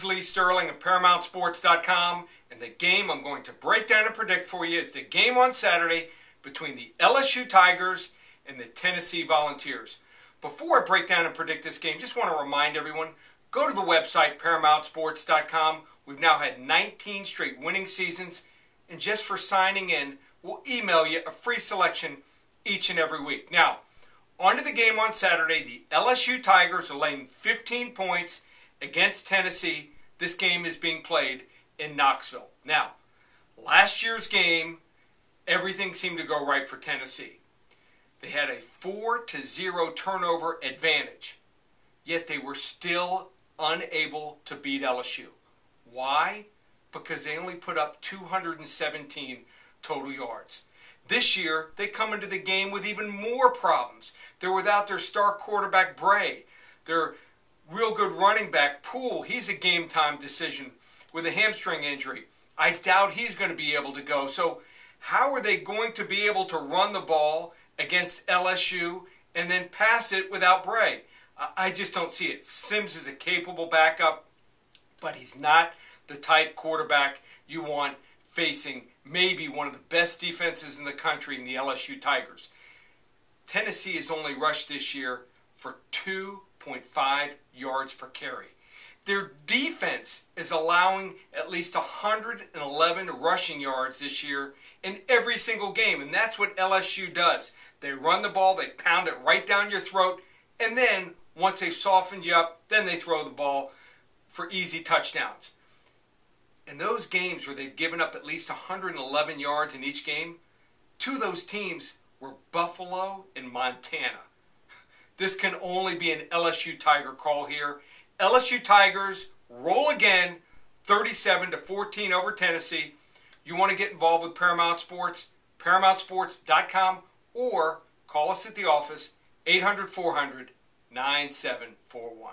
is Lee Sterling of ParamountSports.com, and the game I'm going to break down and predict for you is the game on Saturday between the LSU Tigers and the Tennessee Volunteers. Before I break down and predict this game, just want to remind everyone go to the website ParamountSports.com. We've now had 19 straight winning seasons, and just for signing in, we'll email you a free selection each and every week. Now, on to the game on Saturday. The LSU Tigers are laying 15 points against Tennessee. This game is being played in Knoxville. Now, last year's game, everything seemed to go right for Tennessee. They had a 4 to 0 turnover advantage, yet they were still unable to beat LSU. Why? Because they only put up 217 total yards. This year, they come into the game with even more problems. They're without their star quarterback, Bray. Their real good running back, Poole, he's a game time decision with a hamstring injury. I doubt he's going to be able to go. So, how are they going to be able to run the ball against LSU and then pass it without Bray? I just don't see it. Simms is a capable backup, but he's not the type quarterback you want facing maybe one of the best defenses in the country in the LSU Tigers. Tennessee has only rushed this year for 2.5 yards per carry. Their defense is allowing at least 111 rushing yards this year in every single game, and that's what LSU does. They run the ball, they pound it right down your throat, and then once they've softened you up, then they throw the ball for easy touchdowns. In those games where they've given up at least 111 yards in each game, two of those teams were Buffalo and Montana. This can only be an LSU Tiger call here. LSU Tigers roll again, 37 to 14 over Tennessee. You want to get involved with Paramount Sports? ParamountSports.com or call us at the office 800 400 9741.